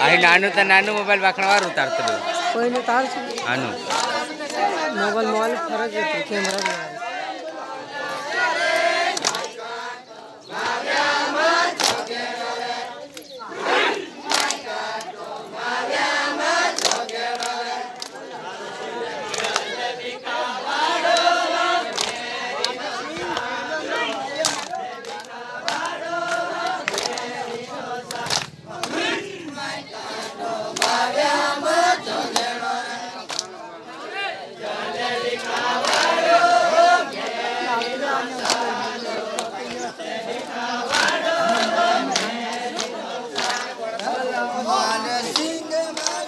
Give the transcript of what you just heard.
અહીં નાનું તો નાનું મોબાઈલ વાખણવાર ઉતારતું કોઈને તાર છે આનું મોબાઈલ મોબાઈલ ફરક છે કેમેરા 我的心更盼